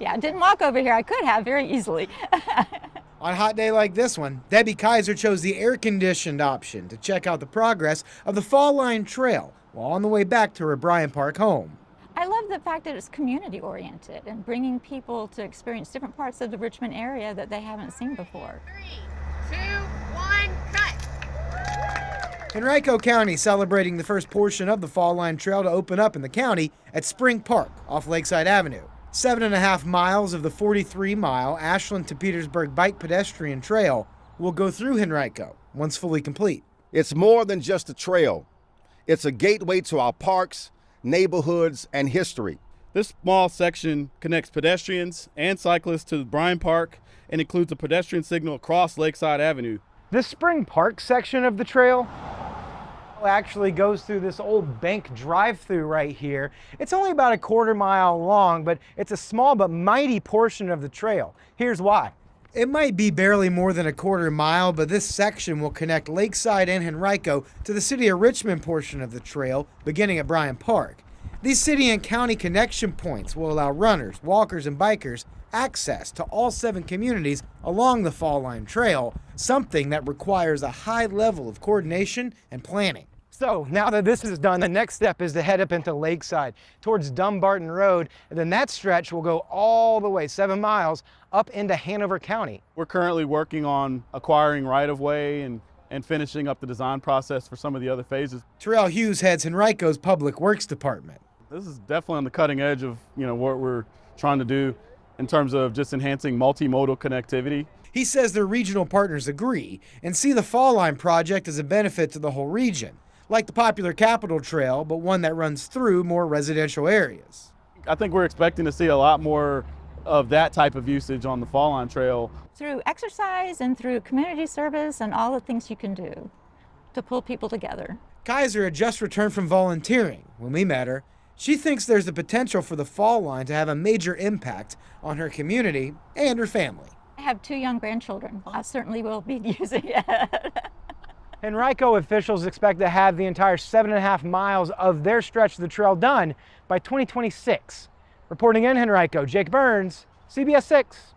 Yeah, I didn't walk over here. I could have very easily. On a hot day like this one, Debbie Kaiser chose the air conditioned option to check out the progress of the Fall Line Trail while on the way back to her Bryan Park home. I love the fact that it's community oriented and bringing people to experience different parts of the Richmond area that they haven't seen before. Three, two, one, cut. Henrico County celebrating the first portion of the Fall Line Trail to open up in the county at Spring Park off Lakeside Avenue. Seven and a half miles of the 43 mile Ashland to Petersburg bike pedestrian trail will go through Henrico once fully complete. It's more than just a trail, it's a gateway to our parks, neighborhoods, and history. This small section connects pedestrians and cyclists to Bryan Park and includes a pedestrian signal across Lakeside Avenue. This Spring Park section of the trail actually goes through this old bank drive-through right here. It's only about a quarter mile long, but it's a small but mighty portion of the trail. Here's why. It might be barely more than a quarter mile, but this section will connect Lakeside and Henrico to the city of Richmond portion of the trail, beginning at Bryan Park. These city and county connection points will allow runners, walkers, and bikers access to all seven communities along the Fall Line Trail, something that requires a high level of coordination and planning. So now that this is done, the next step is to head up into Lakeside towards Dumbarton Road, and then that stretch will go all the way, seven miles, up into Hanover County. We're currently working on acquiring right-of-way and, and finishing up the design process for some of the other phases. Terrell Hughes heads Henrico's Public Works Department. This is definitely on the cutting edge of you know what we're trying to do in terms of just enhancing multimodal connectivity. He says their regional partners agree and see the Fall Line project as a benefit to the whole region like the popular Capital Trail, but one that runs through more residential areas. I think we're expecting to see a lot more of that type of usage on the Fall Line Trail. Through exercise and through community service and all the things you can do to pull people together. Kaiser had just returned from volunteering when we met her. She thinks there's the potential for the Fall Line to have a major impact on her community and her family. I have two young grandchildren. I certainly will be using it. Henrico officials expect to have the entire seven and a half miles of their stretch of the trail done by 2026. Reporting in Henrico, Jake Burns, CBS 6.